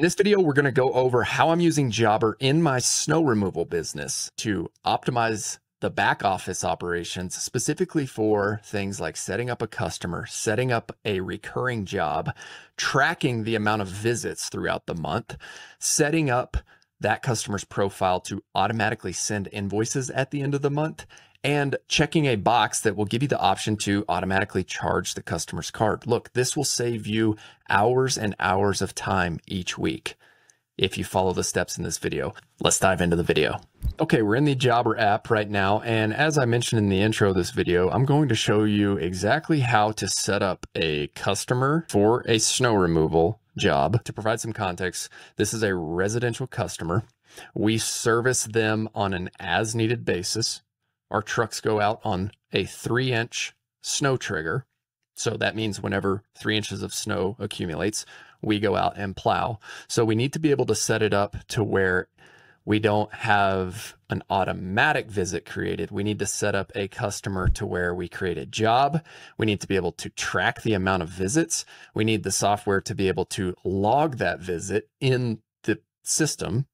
In this video, we're going to go over how I'm using Jobber in my snow removal business to optimize the back office operations, specifically for things like setting up a customer, setting up a recurring job, tracking the amount of visits throughout the month, setting up that customer's profile to automatically send invoices at the end of the month, and checking a box that will give you the option to automatically charge the customer's card. Look, this will save you hours and hours of time each week if you follow the steps in this video. Let's dive into the video. Okay, we're in the Jobber app right now. And as I mentioned in the intro of this video, I'm going to show you exactly how to set up a customer for a snow removal job. To provide some context, this is a residential customer. We service them on an as needed basis our trucks go out on a three inch snow trigger. So that means whenever three inches of snow accumulates, we go out and plow. So we need to be able to set it up to where we don't have an automatic visit created. We need to set up a customer to where we create a job. We need to be able to track the amount of visits. We need the software to be able to log that visit in the system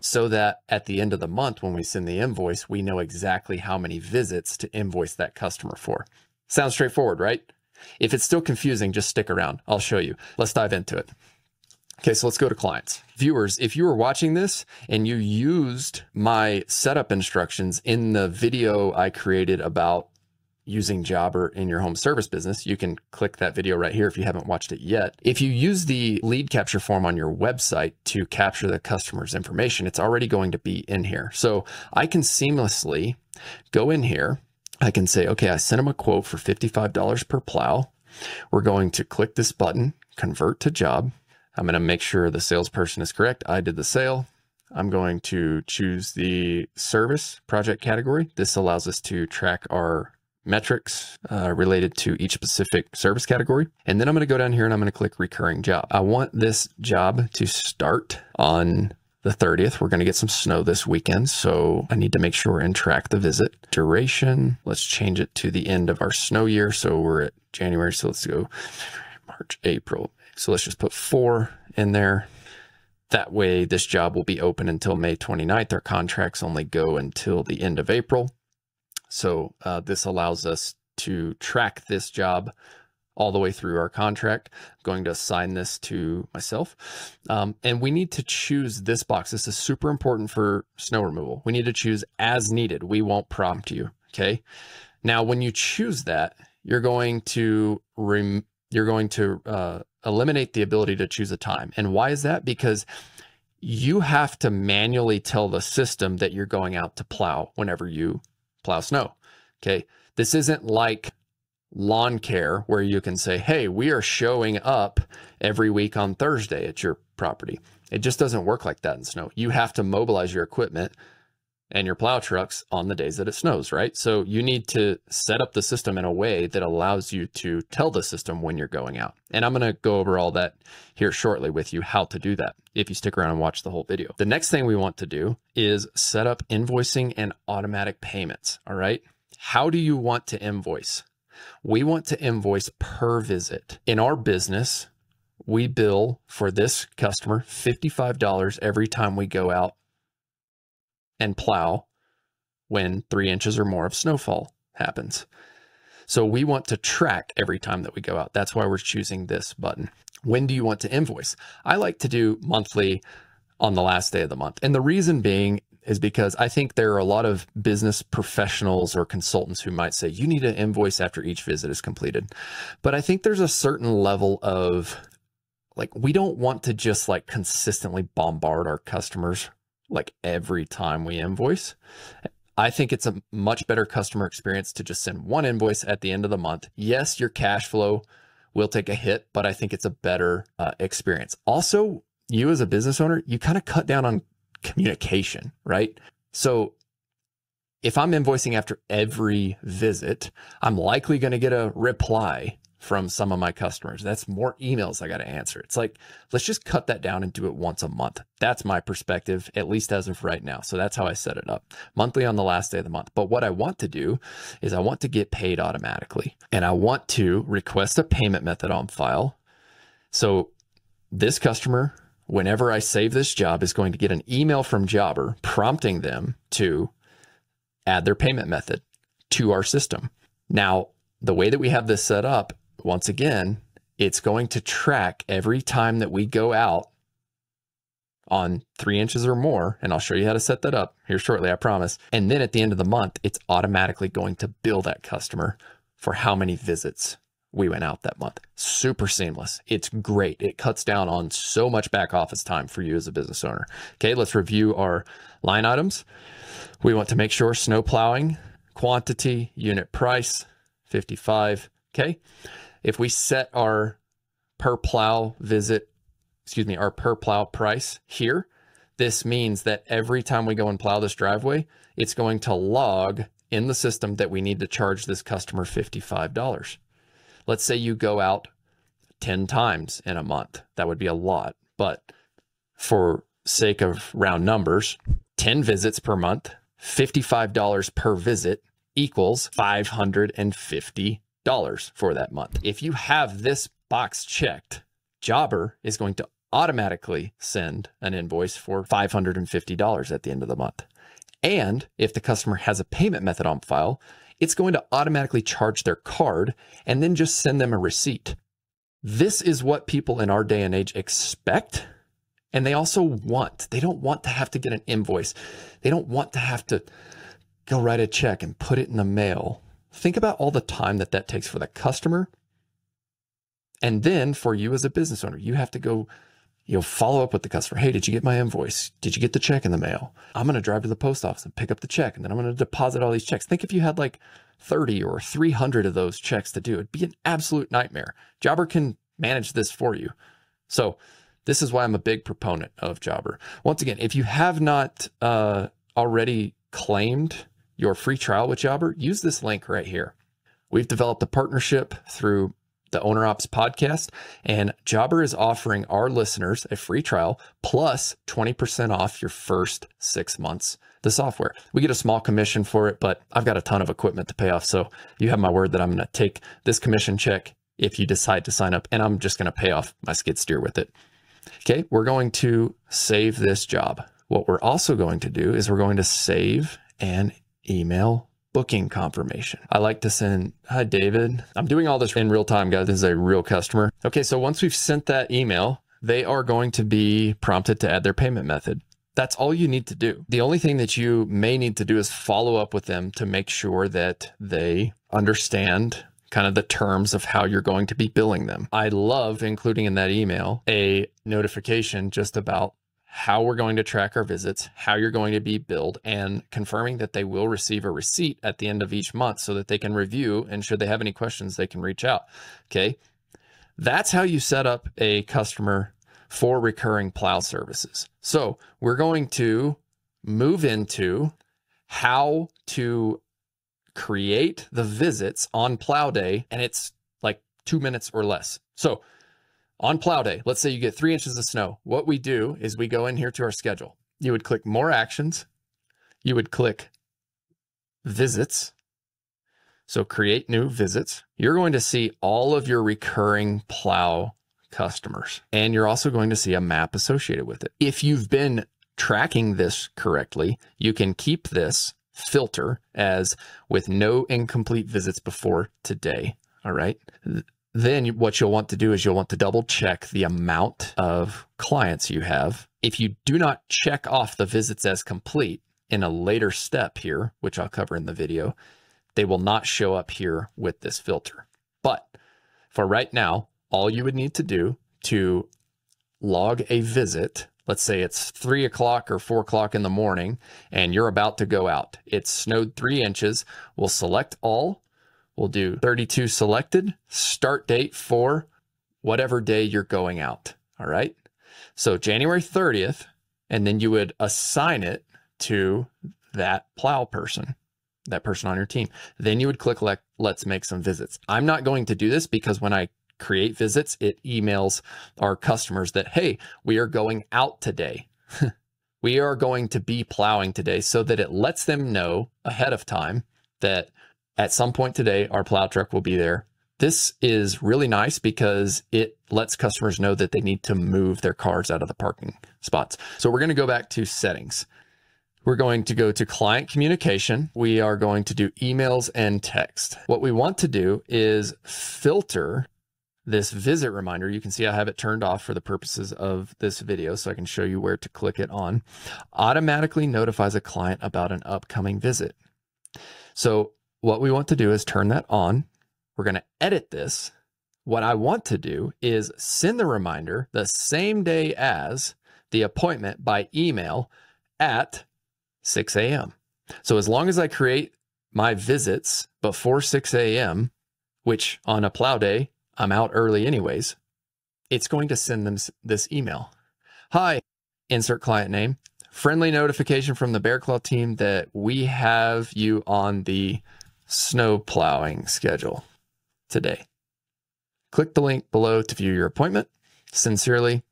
so that at the end of the month, when we send the invoice, we know exactly how many visits to invoice that customer for. Sounds straightforward, right? If it's still confusing, just stick around. I'll show you. Let's dive into it. Okay, so let's go to clients. Viewers, if you were watching this and you used my setup instructions in the video I created about using Jobber in your home service business, you can click that video right here if you haven't watched it yet. If you use the lead capture form on your website to capture the customer's information, it's already going to be in here. So I can seamlessly go in here. I can say, okay, I sent them a quote for $55 per plow. We're going to click this button, convert to job. I'm going to make sure the salesperson is correct. I did the sale. I'm going to choose the service project category. This allows us to track our metrics uh, related to each specific service category. And then I'm going to go down here and I'm going to click recurring job. I want this job to start on the 30th. We're going to get some snow this weekend. So I need to make sure and track the visit duration. Let's change it to the end of our snow year. So we're at January. So let's go March, April. So let's just put four in there. That way this job will be open until May 29th. Our contracts only go until the end of April. So uh, this allows us to track this job all the way through our contract. I'm going to assign this to myself. Um, and we need to choose this box. This is super important for snow removal. We need to choose as needed. We won't prompt you. Okay. Now, when you choose that, you're going to rem- you're going to uh, eliminate the ability to choose a time. And why is that? Because you have to manually tell the system that you're going out to plow whenever you plow snow. Okay. This isn't like lawn care where you can say, hey, we are showing up every week on Thursday at your property. It just doesn't work like that in snow. You have to mobilize your equipment and your plow trucks on the days that it snows, right? So you need to set up the system in a way that allows you to tell the system when you're going out. And I'm going to go over all that here shortly with you, how to do that if you stick around and watch the whole video. The next thing we want to do is set up invoicing and automatic payments, all right? How do you want to invoice? We want to invoice per visit. In our business, we bill for this customer $55 every time we go out and plow when three inches or more of snowfall happens. So we want to track every time that we go out. That's why we're choosing this button. When do you want to invoice? I like to do monthly on the last day of the month. And the reason being is because I think there are a lot of business professionals or consultants who might say you need an invoice after each visit is completed. But I think there's a certain level of like we don't want to just like consistently bombard our customers like every time we invoice. I think it's a much better customer experience to just send one invoice at the end of the month. Yes, your cash flow will take a hit, but I think it's a better uh, experience. Also, you as a business owner, you kind of cut down on communication, right? So if I'm invoicing after every visit, I'm likely going to get a reply from some of my customers. That's more emails I got to answer. It's like, let's just cut that down and do it once a month. That's my perspective, at least as of right now. So that's how I set it up monthly on the last day of the month. But what I want to do is I want to get paid automatically and I want to request a payment method on file. So this customer whenever I save this job, is going to get an email from Jobber prompting them to add their payment method to our system. Now, the way that we have this set up, once again, it's going to track every time that we go out on three inches or more. And I'll show you how to set that up here shortly, I promise. And then at the end of the month, it's automatically going to bill that customer for how many visits we went out that month. Super seamless. It's great. It cuts down on so much back office time for you as a business owner. Okay, let's review our line items. We want to make sure snow plowing, quantity, unit price, 55. Okay. If we set our per plow visit, excuse me, our per plow price here, this means that every time we go and plow this driveway, it's going to log in the system that we need to charge this customer $55. Let's say you go out 10 times in a month. That would be a lot, but for sake of round numbers, 10 visits per month, $55 per visit equals $550 for that month. If you have this box checked, Jobber is going to automatically send an invoice for $550 at the end of the month. And if the customer has a payment method on file, it's going to automatically charge their card and then just send them a receipt. This is what people in our day and age expect. And they also want, they don't want to have to get an invoice. They don't want to have to go write a check and put it in the mail. Think about all the time that that takes for the customer. And then for you as a business owner, you have to go You'll follow up with the customer. Hey, did you get my invoice? Did you get the check in the mail? I'm going to drive to the post office and pick up the check, and then I'm going to deposit all these checks. Think if you had like 30 or 300 of those checks to do, it'd be an absolute nightmare. Jobber can manage this for you. So, this is why I'm a big proponent of Jobber. Once again, if you have not uh, already claimed your free trial with Jobber, use this link right here. We've developed a partnership through the OWNR OPS podcast, and Jobber is offering our listeners a free trial plus 20% off your first six months the software. We get a small commission for it, but I've got a ton of equipment to pay off. So you have my word that I'm going to take this commission check if you decide to sign up, and I'm just going to pay off my skid steer with it. Okay, we're going to save this job. What we're also going to do is we're going to save an email booking confirmation. I like to send, hi, David. I'm doing all this in real time, guys. This is a real customer. Okay, so once we've sent that email, they are going to be prompted to add their payment method. That's all you need to do. The only thing that you may need to do is follow up with them to make sure that they understand kind of the terms of how you're going to be billing them. I love including in that email a notification just about how we're going to track our visits, how you're going to be billed, and confirming that they will receive a receipt at the end of each month so that they can review. And should they have any questions, they can reach out. Okay. That's how you set up a customer for recurring plow services. So we're going to move into how to create the visits on plow day. And it's like two minutes or less. So on plow day, let's say you get three inches of snow. What we do is we go in here to our schedule. You would click more actions. You would click visits. So create new visits. You're going to see all of your recurring plow customers, and you're also going to see a map associated with it. If you've been tracking this correctly, you can keep this filter as with no incomplete visits before today. All right. Then what you'll want to do is you'll want to double check the amount of clients you have. If you do not check off the visits as complete in a later step here, which I'll cover in the video, they will not show up here with this filter. But for right now, all you would need to do to log a visit, let's say it's three o'clock or four o'clock in the morning and you're about to go out. It's snowed three inches. We'll select all We'll do 32 selected, start date for whatever day you're going out. All right. So January 30th, and then you would assign it to that plow person, that person on your team. Then you would click let, let's make some visits. I'm not going to do this because when I create visits, it emails our customers that, hey, we are going out today. we are going to be plowing today so that it lets them know ahead of time that at some point today, our plow truck will be there. This is really nice because it lets customers know that they need to move their cars out of the parking spots. So we're going to go back to settings. We're going to go to client communication. We are going to do emails and text. What we want to do is filter this visit reminder. You can see I have it turned off for the purposes of this video so I can show you where to click it on. Automatically notifies a client about an upcoming visit. So what we want to do is turn that on. We're going to edit this. What I want to do is send the reminder the same day as the appointment by email at 6 a.m. So as long as I create my visits before 6 a.m., which on a plow day, I'm out early anyways, it's going to send them this email. Hi, insert client name. Friendly notification from the Bear Claw team that we have you on the snow plowing schedule today. Click the link below to view your appointment. Sincerely,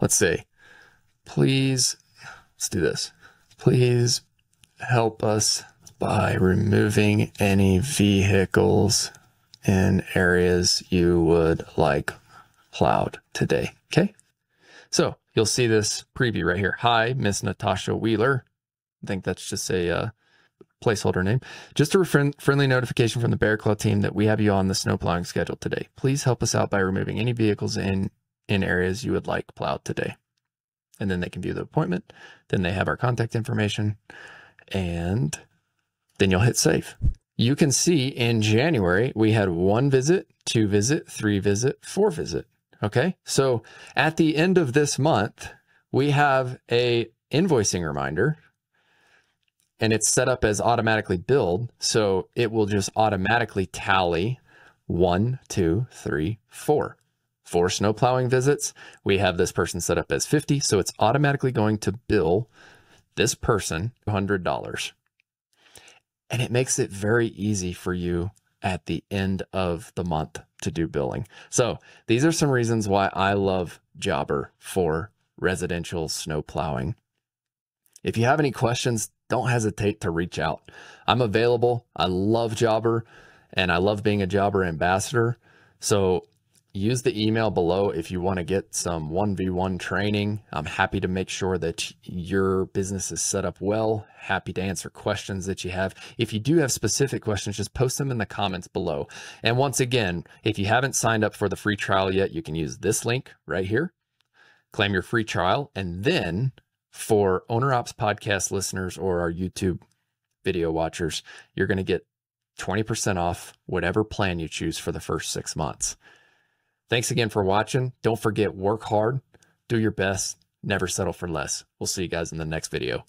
let's see. please, let's do this. Please help us by removing any vehicles in areas you would like plowed today. Okay. So you'll see this preview right here. Hi, Miss Natasha Wheeler. I think that's just a uh, placeholder name. Just a friendly notification from the Bear Claw team that we have you on the snow plowing schedule today. Please help us out by removing any vehicles in in areas you would like plowed today. And then they can view the appointment. Then they have our contact information and then you'll hit save. You can see in January, we had one visit, two visit, three visit, four visit. Okay. So at the end of this month, we have a invoicing reminder and it's set up as automatically billed. So it will just automatically tally one, two, three, four. Four snow plowing visits. We have this person set up as 50. So it's automatically going to bill this person $100. And it makes it very easy for you at the end of the month to do billing. So these are some reasons why I love Jobber for residential snow plowing. If you have any questions, don't hesitate to reach out. I'm available. I love Jobber and I love being a Jobber ambassador. So use the email below if you want to get some 1v1 training. I'm happy to make sure that your business is set up well. Happy to answer questions that you have. If you do have specific questions, just post them in the comments below. And once again, if you haven't signed up for the free trial yet, you can use this link right here, claim your free trial. And then for OWNR OPS podcast listeners or our YouTube video watchers, you're going to get 20% off whatever plan you choose for the first six months. Thanks again for watching. Don't forget, work hard, do your best, never settle for less. We'll see you guys in the next video.